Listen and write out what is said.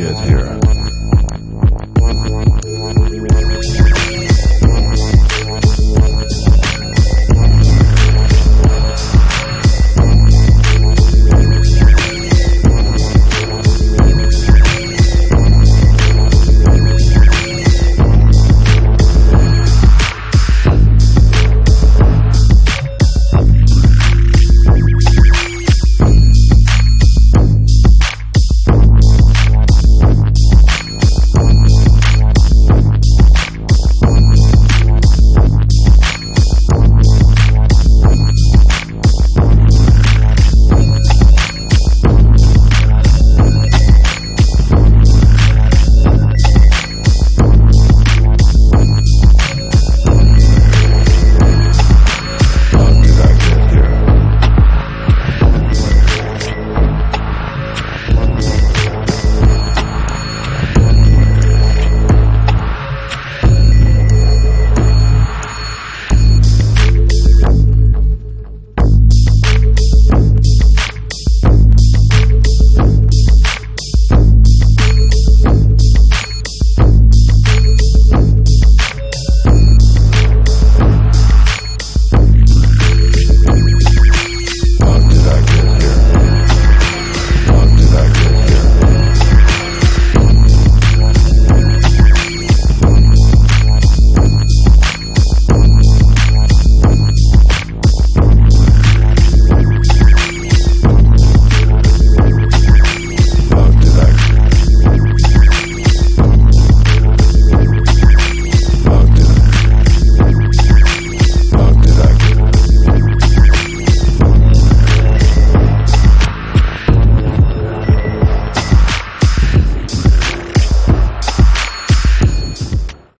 did here.